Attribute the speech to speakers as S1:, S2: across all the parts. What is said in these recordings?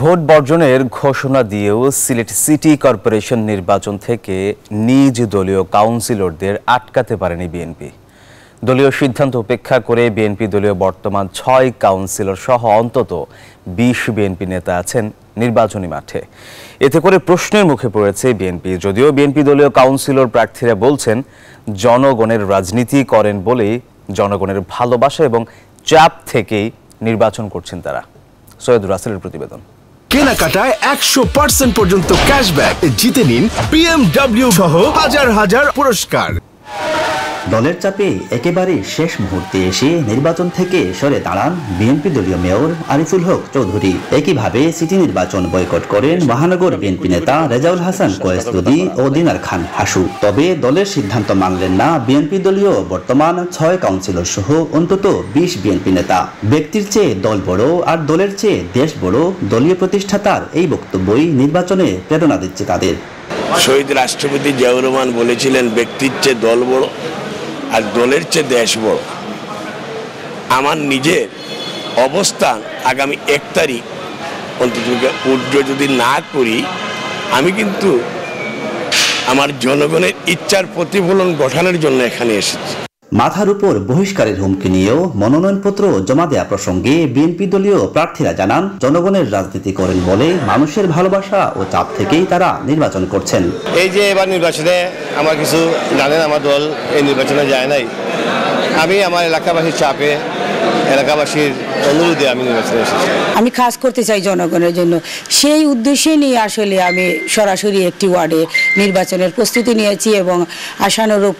S1: Vote বর্জনের ঘোষণা দিয়েও সিলেট সিটি কর্পোরেশন নির্বাচন থেকে নিজ দলীয় কাউন্সিলরদের আটকাতে পারেনি বিএনপি। দলীয় সিদ্ধান্ত উপেক্ষা করে বিএনপি দলীয় বর্তমান ছয় কাউন্সিলর সহ অন্তত বিশ বিএনপি নেতা আছেন নির্বাচনী মাঠে। এতে করে প্রশ্নের মুখে পড়েছে বিএনপি। যদিও বিএনপি দলীয় কাউন্সিলর প্রার্থীরা বলছেন, জনগণের রাজনীতি করেন বলেই জনগণের ভালোবাসা এবং চাপ থেকেই নির্বাচন করছেন তারা। সৈয়দ রাসেলের প্রতিবেদন।
S2: কেনাকাটায় একশো পার্সেন্ট পর্যন্ত ক্যাশব্যাক জিতে নিন বিএমডব্লিউ সহ হাজার হাজার পুরস্কার।
S3: দলের চাপে একেবারে শেষ মুহূর্তে এসে নির্বাচন থেকে সরে দাঁড়ান বিএনপি দলীয় মেয়র আরিফুল হক চৌধুরী। একইভাবে সিটি নির্বাচন বয়কট করেন মহানগর বিএনপি নেতা রেজাউল হাসান কোয়েসলুদি ও দিনার খান হাসু। তবে দলের সিদ্ধান্ত মানলেন না বিএনপি দলীয় বর্তমান ছয় কাউন্সিলর সহ অন্তত বিশ বিএনপি নেতা। ব্যক্তির চেয়ে দল বড় আর দলের চেয়ে দেশ বড় দলীয় প্রতিষ্ঠাতার এই বক্তব্যই নির্বাচনে প্রেরণা দিচ্ছে তাদের।
S4: শহীদ রাষ্ট্রপতি জিয়াউর রহমান বলেছিলেন, ব্যক্তির চেয়ে দল বড় আর দলের চেয়ে দেশ বড়। আমার নিজের অবস্থান আগামী এক তারিখ অন্তত পূর্য যদি না করি, আমি কিন্তু আমার জনগণের ইচ্ছার প্রতিফলন গঠনের জন্য এখানে এসেছি।
S3: মাথার উপর বহিষ্কারের হুমকি নিয়েও মনোনয়নপত্র জমা দেওয়া প্রসঙ্গে বিএনপি দলীয় প্রার্থীরা জানান, জনগণের রাজনীতি করেন বলে মানুষের ভালোবাসা ও চাপ থেকেই তারা নির্বাচন করছেন।
S5: এই যে এবার নির্বাচনে আমার কিছু জানেন, আমার দল এই নির্বাচনে যায় নাই। আমি আমার এলাকাবাসীর চাপে এলাকাবাসীর অনুরোধে আমি নির্বাচনে এসেছি।
S6: আমি কাজ করতে চাই জনগণের জন্য। সেই উদ্দেশ্যে নিয়ে আসলে আমি সরাসরি একটি ওয়ার্ডে নির্বাচনের প্রস্তুতি নিয়েছি এবং আশানুরূপ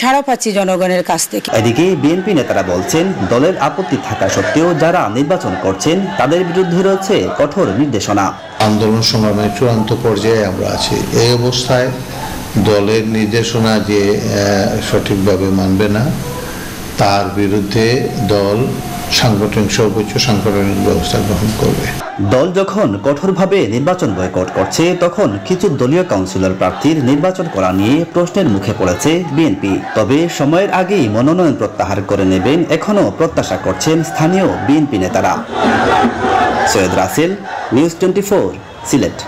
S6: সাড়া পাচ্ছি জনগণের কাছ থেকে।
S3: এদিকে বিএনপি নেতারা বলছেন দলের আপত্তি থাকা সত্ত্বেও যারা নির্বাচন করছেন তাদের বিরুদ্ধে রয়েছে কঠোর নির্দেশনা।
S7: আন্দোলন সংগ্রামের চূড়ান্ত পর্যায়ে আমরা আছি। এই অবস্থায় দলের নির্দেশনা যে সঠিকভাবে মানবে না তার বিরুদ্ধে দল সাংগঠনিক সর্বোচ্চ সাংগঠনিক ব্যবস্থা গ্রহণ করবে।
S3: দল যখন কঠোরভাবে নির্বাচন বয়কট করছে, তখন কিছু দলীয় কাউন্সিলর প্রার্থীর নির্বাচন করা নিয়ে প্রশ্নের মুখে পড়েছে বিএনপি। তবে সময়ের আগেই মনোনয়ন প্রত্যাহার করে নেবেন এখনও প্রত্যাশা করছেন স্থানীয় বিএনপি নেতারা। Syed Rasel, news twenty Sylhet.